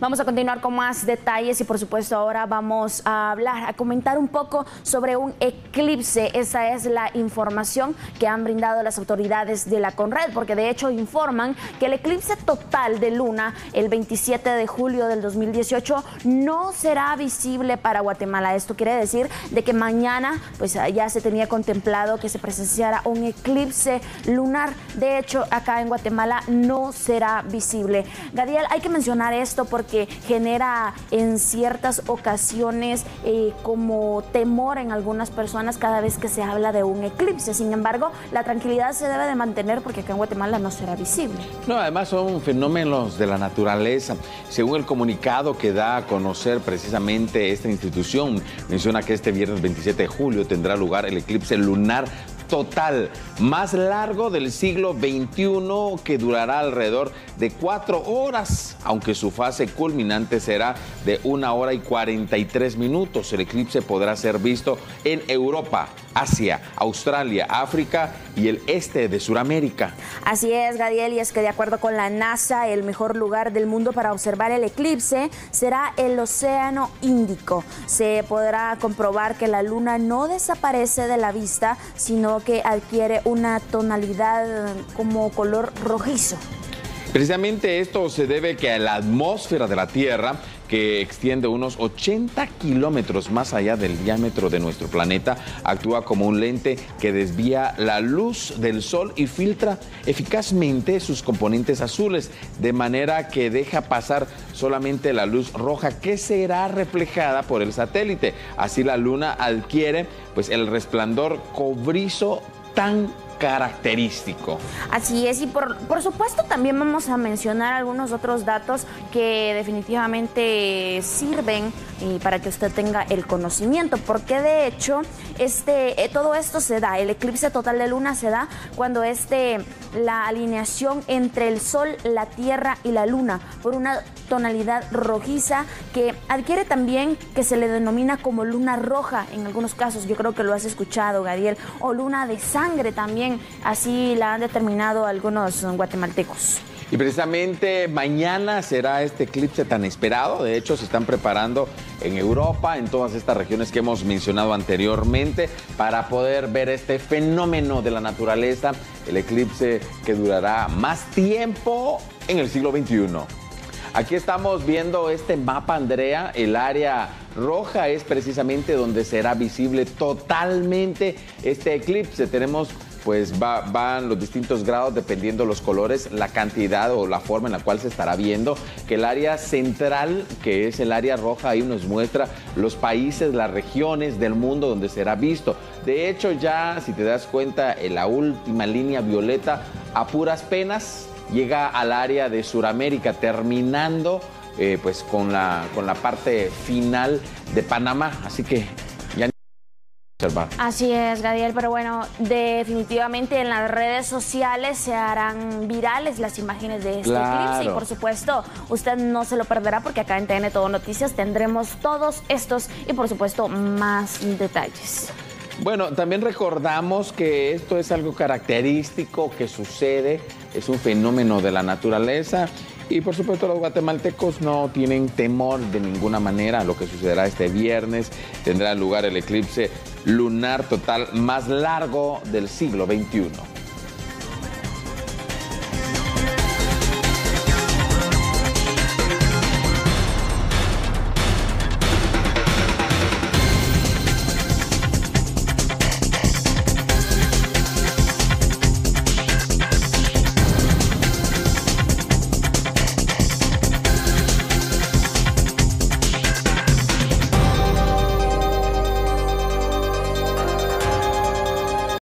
Vamos a continuar con más detalles y por supuesto ahora vamos a hablar, a comentar un poco sobre un eclipse. Esa es la información que han brindado las autoridades de la Conred, porque de hecho informan que el eclipse total de luna el 27 de julio del 2018 no será visible para Guatemala. Esto quiere decir de que mañana pues ya se tenía contemplado que se presenciara un eclipse lunar. De hecho, acá en Guatemala no será visible. Gadiel, hay que mencionar esto genera en ciertas ocasiones eh, como temor en algunas personas cada vez que se habla de un eclipse. Sin embargo, la tranquilidad se debe de mantener porque acá en Guatemala no será visible. No, además son fenómenos de la naturaleza. Según el comunicado que da a conocer precisamente esta institución, menciona que este viernes 27 de julio tendrá lugar el eclipse lunar total más largo del siglo XXI que durará alrededor de cuatro horas, aunque su fase culminante será de una hora y 43 minutos. El eclipse podrá ser visto en Europa, Asia, Australia, África y el este de Sudamérica. Así es, Gadiel, y es que de acuerdo con la NASA, el mejor lugar del mundo para observar el eclipse será el Océano Índico. Se podrá comprobar que la luna no desaparece de la vista, sino que adquiere una tonalidad como color rojizo. Precisamente esto se debe que a la atmósfera de la Tierra, que extiende unos 80 kilómetros más allá del diámetro de nuestro planeta, actúa como un lente que desvía la luz del Sol y filtra eficazmente sus componentes azules, de manera que deja pasar solamente la luz roja que será reflejada por el satélite. Así la Luna adquiere pues el resplandor cobrizo tan característico. Así es, y por, por, supuesto también vamos a mencionar algunos otros datos que definitivamente sirven y para que usted tenga el conocimiento, porque de hecho este, eh, todo esto se da, el eclipse total de luna se da cuando este, la alineación entre el sol, la tierra y la luna por una tonalidad rojiza que adquiere también que se le denomina como luna roja en algunos casos, yo creo que lo has escuchado Gadiel, o luna de sangre también, así la han determinado algunos guatemaltecos. Y precisamente mañana será este eclipse tan esperado. De hecho, se están preparando en Europa, en todas estas regiones que hemos mencionado anteriormente, para poder ver este fenómeno de la naturaleza, el eclipse que durará más tiempo en el siglo XXI. Aquí estamos viendo este mapa, Andrea, el área roja es precisamente donde será visible totalmente este eclipse. Tenemos pues van los distintos grados dependiendo los colores, la cantidad o la forma en la cual se estará viendo, que el área central, que es el área roja, ahí nos muestra los países, las regiones del mundo donde será visto. De hecho, ya si te das cuenta, en la última línea violeta, a puras penas, llega al área de Sudamérica, terminando eh, pues con la, con la parte final de Panamá. Así que Así es, Gadiel, pero bueno, definitivamente en las redes sociales se harán virales las imágenes de este eclipse y por supuesto usted no se lo perderá porque acá en TN Todo Noticias tendremos todos estos y por supuesto más detalles. Bueno, también recordamos que esto es algo característico que sucede, es un fenómeno de la naturaleza y por supuesto los guatemaltecos no tienen temor de ninguna manera a lo que sucederá este viernes. Tendrá lugar el eclipse lunar total más largo del siglo XXI.